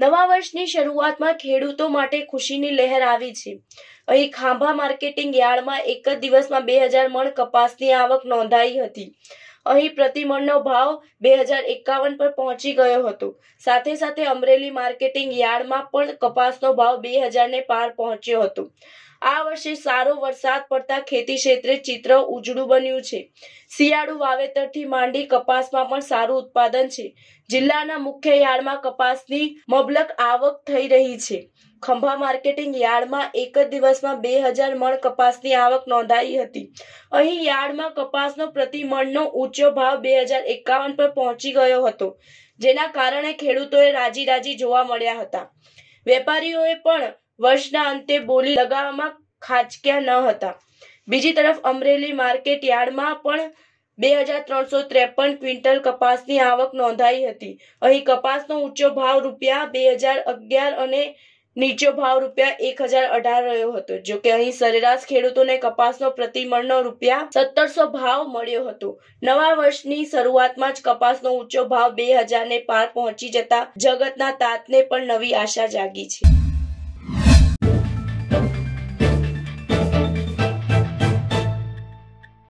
નવા વર્ષની શરૂઆતમાં ખેડૂતો માટે ખુશીની લહેર આવી છે. અહીં ખાંભા માર્કેટિંગ યાર્ડમાં એક જ દિવસમાં બે હજાર મણ કપાસની આવક નોંધાઈ હતી. અહીં પ્રતિમણનો ભાવ બે હજાર એકાવન પર પહોંચી ગયો હતો. સાથે સાથે અમરેલી માર્કેટિંગ યાર્ડમાં પણ કપાસનો ભાવ બે હજારને પાર પહોંચ્યો હતો. આ વર્ષે સારો વરસાદ પડતા ખેતી ક્ષેત્રે ચિત્ર ઉજળું બન્યું છે. શિયાળુ વાવેતરથી માંડી કપાસમાં પણ સારું ઉત્પાદન છે. જિલ્લાના મુખ્ય યાર્ડમાં કપાસની મબલક આવક થઈ રહી છે. ખંભા માર્કેટિંગ યાર્ડમાં એક જ દિવસમાં બે હજાર મણ કપાસની આવક નોંધાઈ હતી. અહીં યાર્ડમાં કપાસનો પ્રતિ મણનો ઊંચો ભાવ બે હજાર એકાવન પર પહોંચી ગયો હતો, જેના કારણે ખેડૂતોએ રાજી રાજી જોવા મળ્યા હતા. વેપારીઓએ પણ વર્ષના અંતે બોલી લગાવવામાં ખાચક્યા ન હતા. બીજી તરફ અમરેલી માર્કેટ યાર્ડમાં પણ બે હજાર ત્રણસો ત્રેપન ક્વિન્ટલ કપાસની આવક નોંધાઈ હતી. અહીં કપાસનો ઊંચો ભાવ રૂપિયા બે હજાર અગિયાર અને નીચો ભાવ રૂપિયા એક હજાર અઢાર રહ્યો હતો. જો કે અહીં સરેરાશ ખેડૂતોને કપાસનો પ્રતિમણનો રૂપિયા સત્તરસો ભાવ મળ્યો હતો. નવા વર્ષની શરૂઆતમાં જ કપાસનો ઊંચો ભાવ બે હજારને પાર પહોંચી જતા જગતના તાતને પણ નવી આશા જાગી છે.